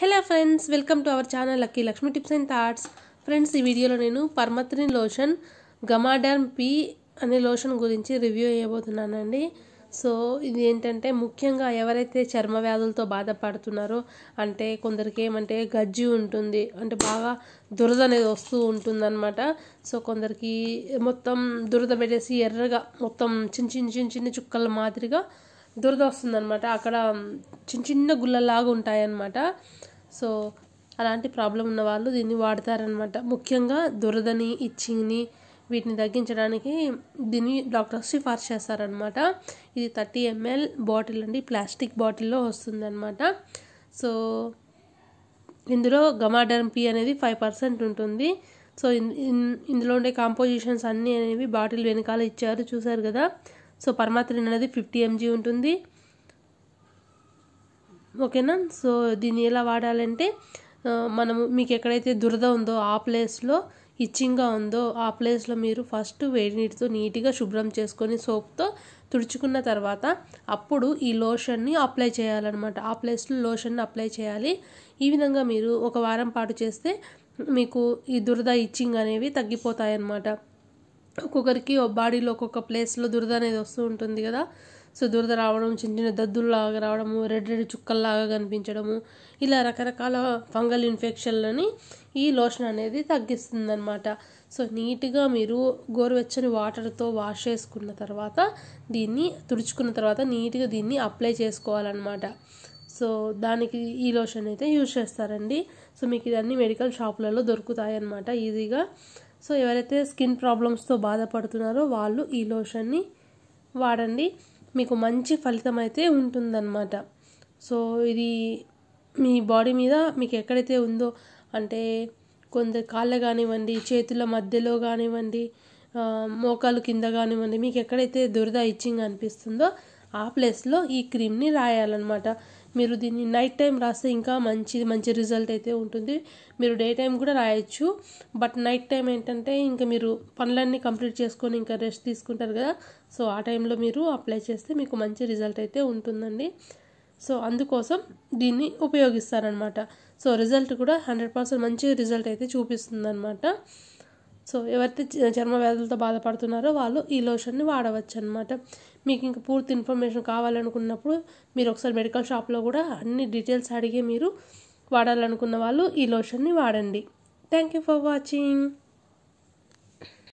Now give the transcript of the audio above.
Hello friends welcome to our channel lucky Lakshmi tips and thoughts. Friends ఈ వీడియోలో నేను permethrin lotion గమాడర్మ్ P అనే lotion గురించి review చేయబోతున్నానండి. సో ఇది ఏంటంటే ముఖ్యంగా ఎవరైతే చర్మ వ్యాధులతో బాధపడుతున్నారో అంటే కొందరికి ఏమంటే గజ్జి ఉంటుంది అంటే బాగా దురద అనేది వస్తూ ఉంటుందన్నమాట. సో కొందరికి మొత్తం దురద పెట్టేసి ఎర్రగా మొత్తం చిన్న చిన్న చిన్న చిన్న చుక్కల మాదిరిగా దురద వస్తుందన్నమాట అక్కడ చిన్న చిన్న గుల్లలాగా ఉంటాయన్నమాట. సో అలాంటి ప్రాబ్లం ఉన్న వాళ్ళు దీన్ని వాడతారనమాట ముఖ్యంగా దురదని ఇచ్చింగ్ని వీటిని తగ్గించడానికి దీన్ని డాక్టర్స్ సిఫార్సు చేస్తారనమాట ఇది థర్టీ ఎంఎల్ బాటిల్ అండి. ప్లాస్టిక్ బాటిల్లో వస్తుందన్నమాట. సో ఇందులో గమాడర్మ్ పీ అనేది ఫైవ్ పర్సెంట్ ఉంటుంది. సో ఇందులో ఉండే కాంపోజిషన్స్ అన్నీ అనేవి బాటిల్ వెనకాల ఇచ్చారు. చూసారు కదా? సో పర్మాత్రిన్ అనేది ఫిఫ్టీ ఎంజీ ఉంటుంది. ఓకేనా? సో దీన్ని ఎలా వాడాలంటే మనము మీకు ఎక్కడైతే దురద ఉందో ఆ ప్లేస్లో ఇచ్చింగ్గా ఉందో ఆ ప్లేస్లో మీరు ఫస్ట్ వేడి నీటితో నీట్గా శుభ్రం చేసుకొని సోప్తో తుడుచుకున్న తర్వాత అప్పుడు ఈ లోషన్ని అప్లై చేయాలన్నమాట. ఆ ప్లేస్లో లోషన్ని అప్లై చేయాలి. ఈ విధంగా మీరు ఒక వారం పాటు చేస్తే మీకు ఈ దురద ఇచ్చింగ్ అనేవి తగ్గిపోతాయన్నమాట. ఒక్కొక్కరికి బాడీలో ఒక్కొక్క ప్లేస్లో దురద అనేది వస్తూ ఉంటుంది కదా. సో దురద రావడం చిన్న చిన్న దద్దుల్లాగా రావడము రెడ్ రెడ్ చుక్కల్లాగా కనిపించడము ఇలా రకరకాల ఫంగల్ ఇన్ఫెక్షన్లని ఈ లోషన్ అనేది తగ్గిస్తుందన్నమాట. సో నీట్గా మీరు గోరువెచ్చని వాటర్తో వాష్ చేసుకున్న తర్వాత దీన్ని తుడుచుకున్న తర్వాత నీట్గా దీన్ని అప్లై చేసుకోవాలన్నమాట. సో దానికి ఈ లోషన్ అయితే యూజ్ చేస్తారండి. సో మీకు ఇదన్నీ మెడికల్ షాపులలో దొరుకుతాయి అన్నమాట ఈజీగా సో ఎవరైతే స్కిన్ ప్రాబ్లమ్స్తో బాధపడుతున్నారో వాళ్ళు ఈ లోషన్ని వాడండి. మీకు మంచి ఫలితం అయితే ఉంటుందన్నమాట. సో ఇది మీ బాడీ మీద మీకు ఎక్కడైతే ఉందో అంటే కొందరు కాళ్ళ కానివ్వండి చేతుల మధ్యలో కానివ్వండి మోకాలు కింద కానివ్వండి మీకు ఎక్కడైతే దురద ఇచ్చింగ్ అనిపిస్తుందో ఆ ప్లేస్లో ఈ క్రీమ్ని రాయాలన్నమాట. మీరు దీన్ని నైట్ టైం రాస్తే ఇంకా మంచి మంచి రిజల్ట్ అయితే ఉంటుంది. మీరు డే టైం కూడా రాయొచ్చు. బట్ నైట్ టైం ఏంటంటే ఇంకా మీరు పనులన్నీ కంప్లీట్ చేసుకొని ఇంకా రెస్ట్ తీసుకుంటారు కదా. సో ఆ టైంలో మీరు అప్లై చేస్తే మీకు మంచి రిజల్ట్ అయితే ఉంటుందండి. సో అందుకోసం దీన్ని ఉపయోగిస్తారనమాట సో రిజల్ట్ కూడా హండ్రెడ్ పర్సెంట్ మంచి రిజల్ట్ అయితే చూపిస్తుంది సో ఎవరైతే చర్మ వ్యాధులతో బాధపడుతున్నారో వాళ్ళు ఈ లోషన్ని వాడవచ్చు అనమాట మీకు ఇంకా పూర్తి ఇన్ఫర్మేషన్ కావాలనుకున్నప్పుడు మీరు ఒకసారి మెడికల్ షాప్లో కూడా అన్ని డీటెయిల్స్ అడిగి మీరు వాడాలనుకున్న వాళ్ళు ఈ లోషన్ని వాడండి. Thank you for watching.